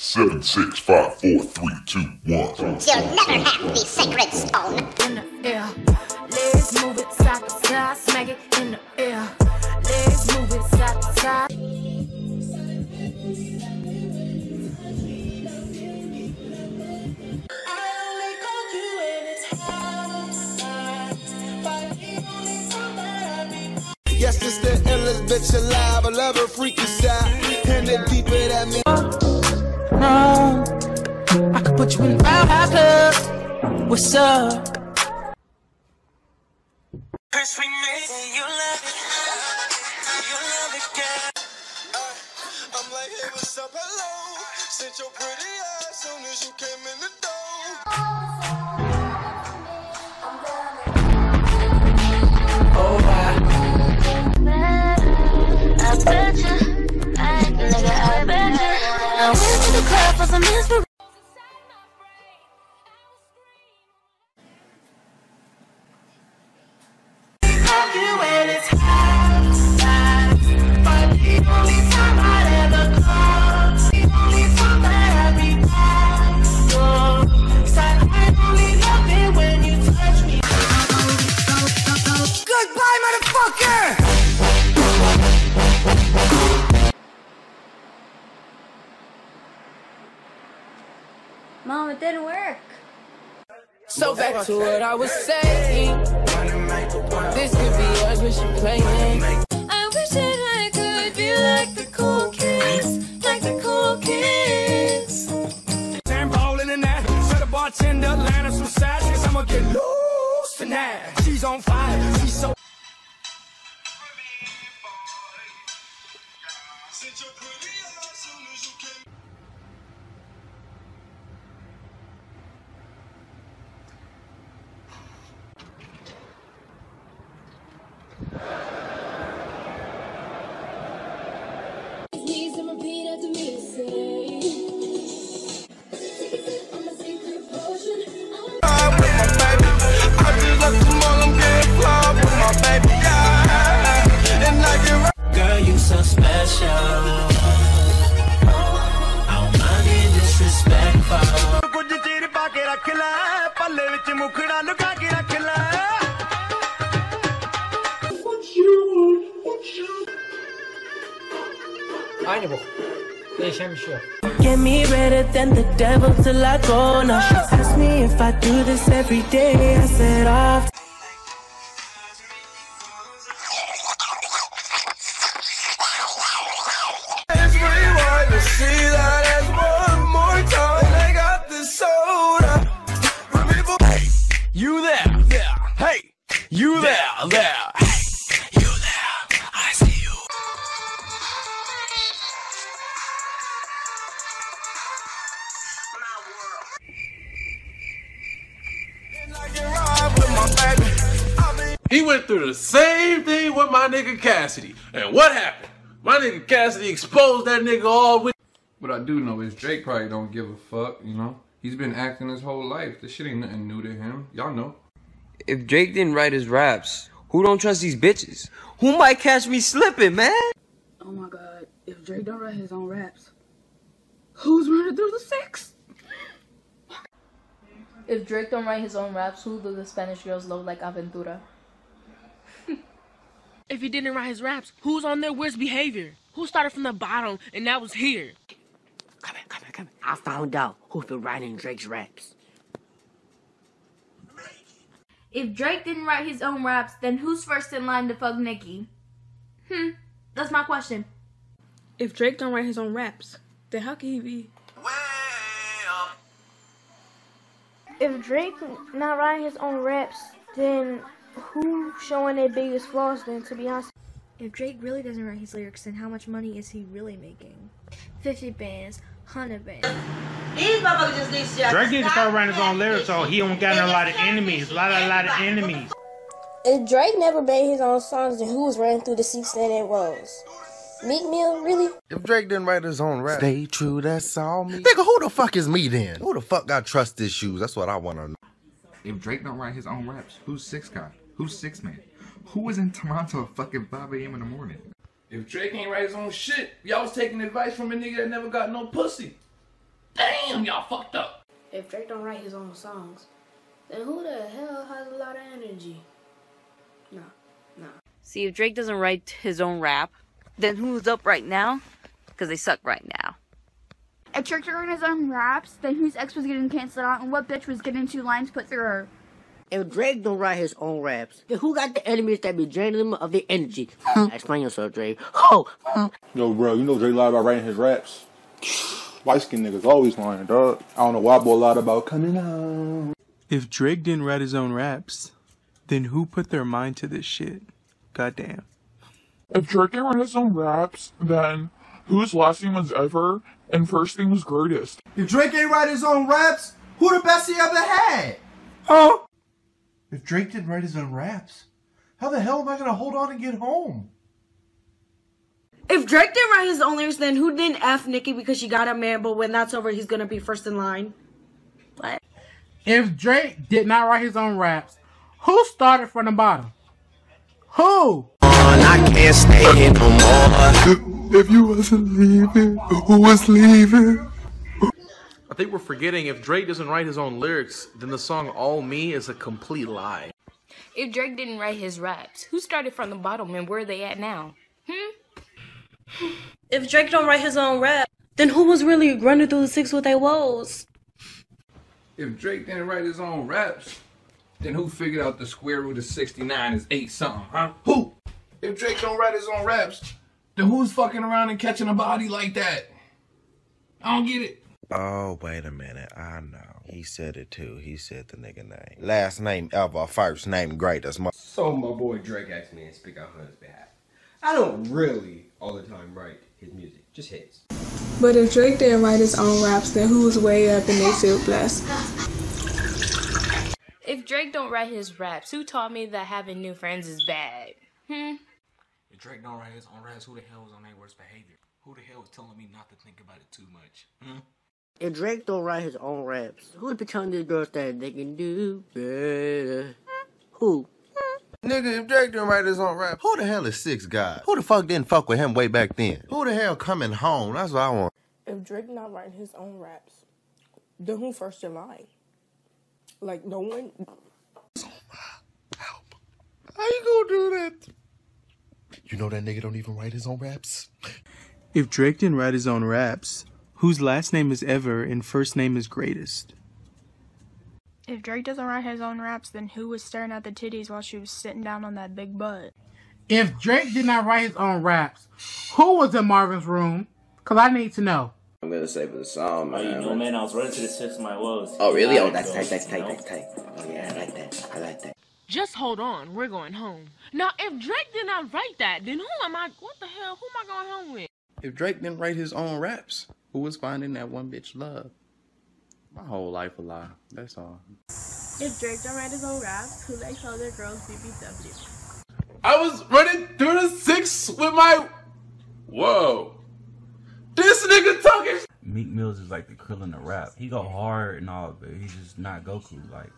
Seven, six, five, four, three, two, one. You'll never have the sacred stone. in the air. Legs move it side to side, smack it in the air. Legs move it side to side. Yes, it's the endless bitch alive. I love her freaky side. And the deeper that me. No, I could put you in the roundhouse club. What's up? First we made it, you love it. You love it, girl. I'm like, hey, what's up, hello? Sent your pretty ass soon as you came in the door. Oh, wow. I bet you, I, nigga, I bet for some inspiration. Didn't work. So back to what I was saying. This could be yours, but you playing. ਕੁਝ ਚਿਰ ਪਾ ਕੇ ਰੱਖ ਲੈ ਪੱਲੇ ਵਿੱਚ ਮੁਖੜਾ ਲੁਕਾ ਕੇ ਰੱਖ ਲੈ Aynı bu. Değişen bir şey yok. Get me redder than the devil till I go. Now she asks me if I do this every day. I said off. He went through the same thing with my nigga Cassidy. And what happened? My nigga Cassidy exposed that nigga all with. What I do know is Drake probably don't give a fuck, you know? He's been acting his whole life. This shit ain't nothing new to him. Y'all know. If Drake didn't write his raps, who don't trust these bitches? Who might catch me slipping, man? Oh my god, if Drake don't write his own raps, who's running through the sex? If Drake don't write his own raps, who do the Spanish girls love like Aventura? If he didn't write his raps, who's on their worst behavior? Who started from the bottom and now was here? Come here, come here, come here. I found out who's been writing Drake's raps. If Drake didn't write his own raps, then who's first in line to fuck Nicki? Hmm, that's my question. If Drake don't write his own raps, then how can he be? If Drake not writing his own raps, then who showing their biggest flaws then, to be honest? If Drake really doesn't write his lyrics, then how much money is he really making? 50 bands, 100 bands. These motherfuckers just need to Drake needs to start writing his own lyrics so he don't got a lot of enemies. A lot, a lot of enemies. If Drake never made his own songs, then who was running through the seats that it was? Meek Mill, really? If Drake didn't write his own rap, stay true, that's all me. Nigga, who the fuck is me then? Who the fuck got trust issues? That's what I want to know. If Drake don't write his own raps, who's Six Guy? Who's Six Man? Who was in Toronto at fucking 5 a.m. in the morning? If Drake ain't write his own shit, y'all was taking advice from a nigga that never got no pussy. Damn, y'all fucked up. If Drake don't write his own songs, then who the hell has a lot of energy? Nah, nah. See, if Drake doesn't write his own rap, then who's up right now? Because they suck right now. If Drake wrote his own raps, then whose ex was getting canceled out and what bitch was getting two lines put through her? If Drake don't write his own raps, then who got the enemies that be draining them of their energy? Hmm. Explain yourself, Drake. Oh, Yo, bro, you know Drake lied about writing his raps. White skin niggas always lying, dog. I don't know why boy lied about coming out. If Drake didn't write his own raps, then who put their mind to this shit? Goddamn. If Drake didn't write his own raps, then whose last name was ever and first name was greatest? If Drake ain't write his own raps, who the best he ever had? Huh? If Drake didn't write his own raps, how the hell am I gonna hold on and get home? If Drake didn't write his own lyrics, then who didn't F Nicki because she got a man, but when that's over, he's gonna be first in line? What? If Drake did not write his own raps, who started from the bottom? Who? I can't stay here no more. If you wasn't leaving, who was leaving? I think we're forgetting if Drake doesn't write his own lyrics, then the song All Me is a complete lie. If Drake didn't write his raps, who started from the bottom and where are they at now? Hmm? If Drake don't write his own rap, then who was really running through the six with their woes? If Drake didn't write his own raps, then who figured out the square root of 69 is 8 something, huh? Who? If Drake don't write his own raps, then who's fucking around and catching a body like that? I don't get it. Oh, wait a minute. I know. He said it too. He said the nigga name. Last name ever, first name greatest. Mo- So my boy Drake asked me to speak out on his behalf. I don't really all the time write his music, just hits. But if Drake didn't write his own raps, then who was way up and they feel blessed? If Drake don't write his raps, who taught me that having new friends is bad? Hmm? If Drake don't write his own raps, who the hell was on their worst behavior? Who the hell was telling me not to think about it too much? Hmm? If Drake don't write his own raps, who's be telling these girls that they can do better? Who? Nigga, if Drake didn't write his own rap, who the hell is Six God? Who the fuck didn't fuck with him way back then? Who the hell coming home? That's what I want. If Drake not writing his own raps, then who first in line? Like no one. How you gonna do that? You know that nigga don't even write his own raps? If Drake didn't write his own raps, whose last name is ever and first name is greatest? If Drake doesn't write his own raps, then who was staring at the titties while she was sitting down on that big butt? If Drake did not write his own raps, who was in Marvin's room? Cause I need to know. I'm gonna say for the song, Oh, man. you know, man, I was running to the six of my woes. Oh, really? Oh, that's tight, that's tight, that's tight. Oh, yeah, I like that. I like that. Just hold on, we're going home. Now, if Drake did not write that, then who am I? What the hell? Who am I going home with? If Drake didn't write his own raps, who was finding that one bitch love? My whole life a lie. That's all. If Drake don't write his own raps, who likes other girls BBW? I was running through the six with my. Whoa. This nigga talking. Meek Mills is like the Krillin of rap. He go hard and all, but he's just not Goku. Like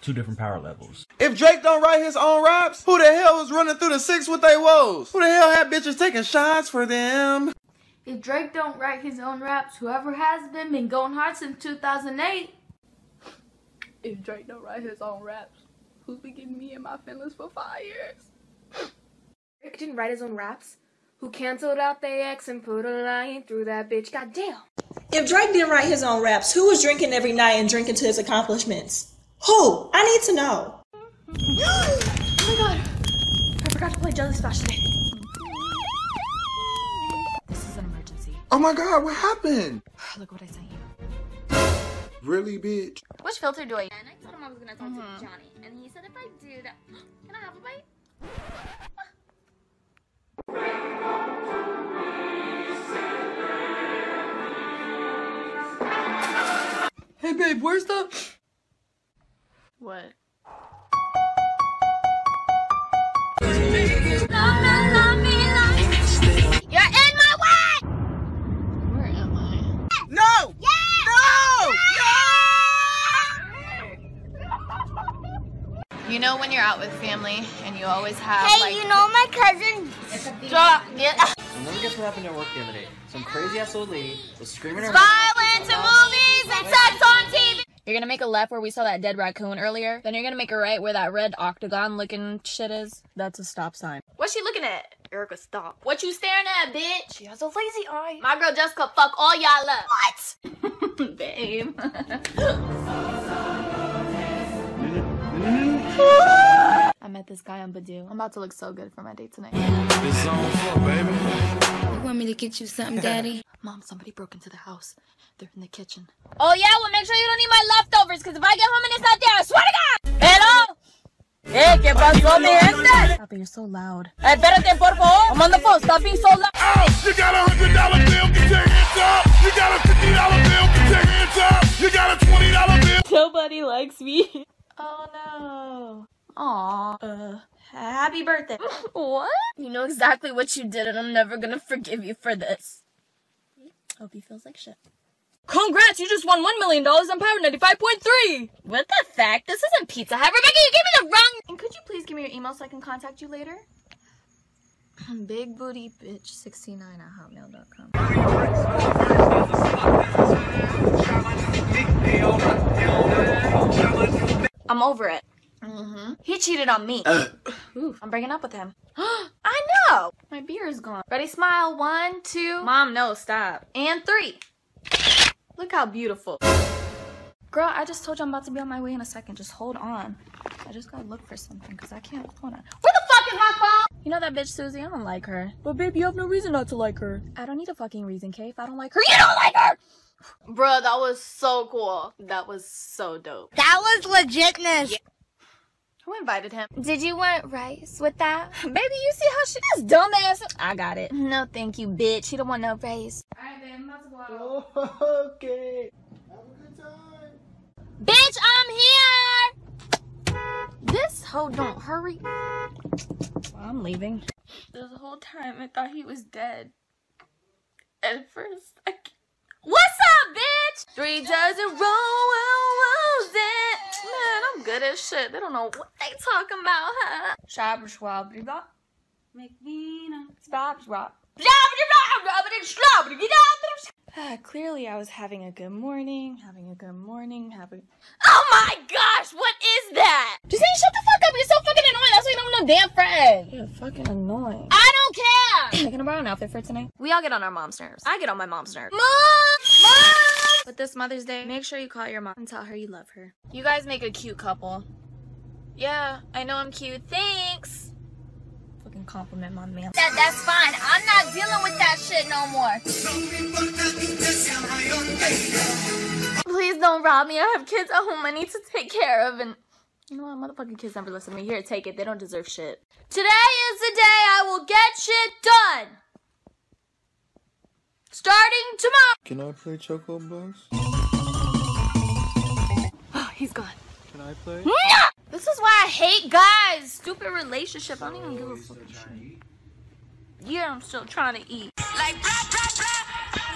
two different power levels. If Drake don't write his own raps, who the hell was running through the six with they woes? Who the hell had bitches taking shots for them? If Drake don't write his own raps, whoever has been been going hard since 2008. If Drake don't write his own raps, who's been getting me and my feelings for five years? Drake didn't write his own raps. Who canceled out their ex and put a line through that bitch? Goddamn. If Drake didn't write his own raps, who was drinking every night and drinking to his accomplishments? Who? I need to know. Oh my god. I forgot to play Jelly Splash today. This is an emergency. Oh my god, what happened? Look what I sent you. Really, bitch? Which filter do I And I told him I was gonna talk to mm-hmm. Johnny, and he said if I do that, can I have a bite? Hey babe, where's the What? You know when you're out with family and you always have Hey, like you know my cousin. Stop. Get And let me guess what happened at work the other day. Some crazy ass old lady was screaming her Violence in movies! And sex on TV. You're gonna make a left where we saw that dead raccoon earlier. Then you're gonna make a right where that red octagon looking shit is. That's a stop sign. What's she looking at? Erica, stop. What you staring at, bitch? She has a lazy eye. My girl Jessica fuck all y'all up. What? Babe. this guy on Badoo. I'm about to look so good for my date tonight. It's on four, baby. You want me to get you something, Daddy? Mom, somebody broke into the house. They're in the kitchen. Oh yeah, well make sure you don't eat my leftovers, because if I get home and it's not there, I swear to God! Hello? Hey, ¿qué pasó, mi gente? Stop it, you're so loud. Hey, espérate, por favor. I'm on the phone. Stop being so loud. Oh, you got a hundred dollar bill, get your hands up. You got a fifty dollar bill, get your hands up. You got a twenty dollar bill. Nobody likes me. Oh no. Aw. Uh, happy birthday. what? You know exactly what you did, and I'm never gonna forgive you for this. Hope he feels like shit. Congrats, you just won $1 million on Power 95.3! What the fuck? This isn't Pizza Hut. Rebecca, you gave me the wrong- And could you please give me your email so I can contact you later? Big booty bitch 69 at hotmail.com. I'm over it. Mm-hmm. He cheated on me. Ooh, I'm breaking up with him. I know! My beer is gone. Ready, smile. One, two. Mom, no, stop. And three. Look how beautiful. Girl, I just told you I'm about to be on my way in a second. Just hold on. I just gotta look for something because I can't. Hold on. Where the fuck is my phone? You know that bitch Susie? I don't like her. But babe, you have no reason not to like her. I don't need a fucking reason, Kay. If I don't like her, you don't like her! Bruh, that was so cool. That was so dope. That was legitness. Who invited him? Did you want rice with that? Baby, you see how she is dumbass? I got it. No, thank you, bitch. She don't want no rice. Alright, babe, I'm about to go out. Oh, okay. Have a good time. Bitch, I'm here! This hoe don't hurry. I'm leaving. This whole time I thought he was dead. At first, I... What's up, bitch? Three dozen roses. Man, I'm good as shit. They don't know what they talking about, huh? Shabba schwab bop. Make me know. Stop, drop. Ah, clearly I was having a good morning, having a good morning, having... Oh my gosh, what is that? Just shut the fuck up, you're so fucking annoying, that's why you don't have no damn friend. You're fucking annoying. I don't care! Can I borrow an outfit for tonight? We all get on our mom's nerves. I get on my mom's nerves. Mom! Mom! But this Mother's Day, make sure you call your mom and tell her you love her. You guys make a cute couple. Yeah, I know I'm cute. Thanks! Fucking compliment my man. That, that's fine. I'm not dealing with that shit no more. Please don't rob me. I have kids at home I need to take care of and you know what? Motherfucking kids never listen to me. Here, take it. They don't deserve shit. Today is the day I will get shit done. Starting tomorrow. Can I play Choco Blocks? Oh, he's gone. Can I play? Nah! This is why I hate guys. Stupid relationship. I don't even give a fuck. Yeah, I'm still trying to eat. Like blah blah blah.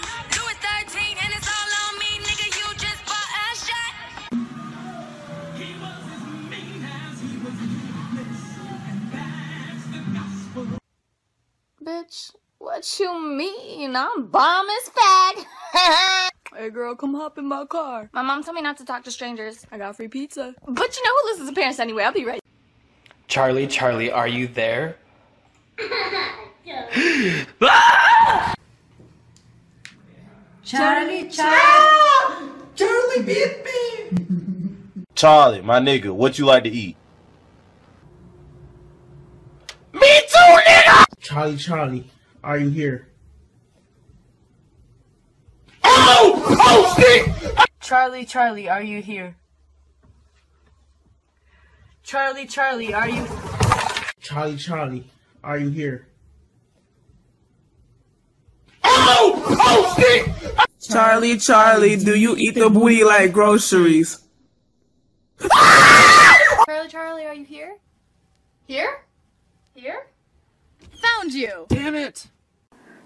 Bitch, what you mean? I'm bomb as fag. hey girl, come hop in my car. My mom told me not to talk to strangers. I got free pizza. But you know who listens to parents anyway. I'll be right. Charlie, Charlie, are you there? Ah! Charlie, Charlie. Charlie bit me. Charlie, my nigga, what you like to eat? Me too, nigga. Charlie, Charlie, are you here? Oh! Oh, shit! Charlie, Charlie, are you here? Charlie, Charlie, are you? Charlie, Charlie, are you here? Oh! Oh, shit! Charlie, Charlie, do you eat the booty like groceries? Charlie, Charlie, are you here? Here? Here? Found you. Damn it.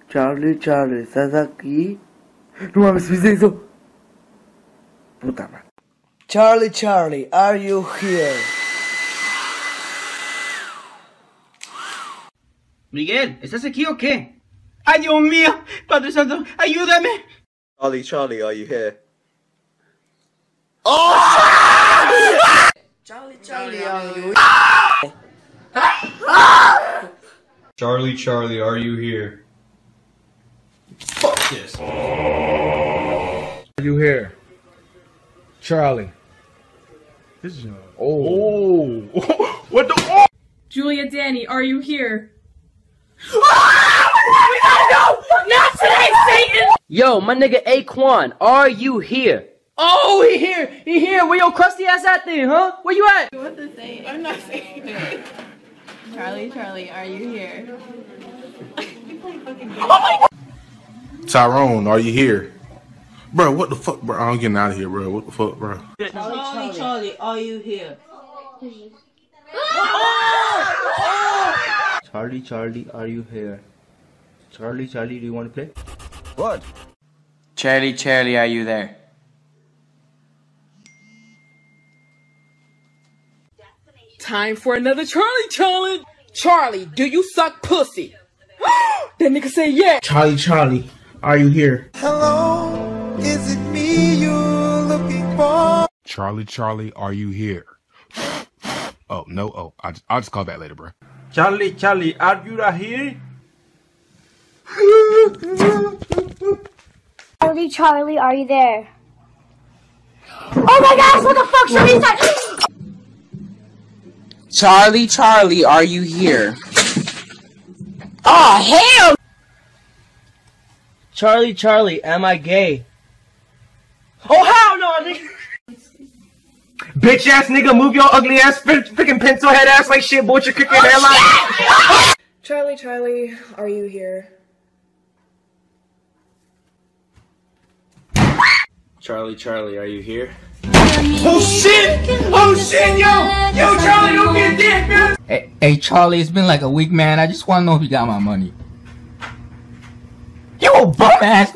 Charlie, Charlie, ¿estás aquí? No mames, ¿viste eso? Puta madre. Charlie, Charlie, are you here? Miguel, ¿estás aquí o qué? ¡Ay, Dios mío! Padre Santo, ayúdame. Charlie, Charlie, are you here? ¡Oh! Charlie, Charlie, are you? Ah! Ah! Charlie, Charlie, are you here? Fuck this. Are you here? Charlie. This is oh. oh. what the oh! Julia Danny, are you here? Ah, not today, Satan! Yo, my nigga Aquan, are you here? Oh, he here! He here! Where your crusty ass at then, huh? Where you at? What the say? I'm not saying it. Charlie, Charlie, are you here? Tyrone, are you here? Bro, what the fuck, bro? I'm getting out of here, bro. What the fuck, bro? Charlie, Charlie, are you here? Charlie, Charlie, are you here? Charlie, Charlie, do you want to play? What? Charlie, Charlie, are you there? Time for another Charlie challenge. Charlie, do you suck pussy? that nigga say yeah. Charlie, Charlie, are you here? Hello, is it me you're looking for? Charlie, Charlie, are you here? Oh, no. Oh, I, I'll just call that later, bro. Charlie, Charlie, are you right here? Charlie, Charlie, are you there? Oh my gosh, what the fuck, Sharice? Charlie, Charlie, are you here? Oh hell! Charlie, Charlie, am I gay? Oh hell no, nigga! Bitch ass nigga, move your ugly ass, freaking pencil head ass like shit, boy, your oh, cricket hairline. Charlie, Charlie, are you here? Charlie, Charlie, are you here? Oh shit! Oh shit, yo! Yo, Charlie, don't get dick, man! Hey, hey, Charlie, it's been like a week, man. I just want to know if you got my money. You a bum ass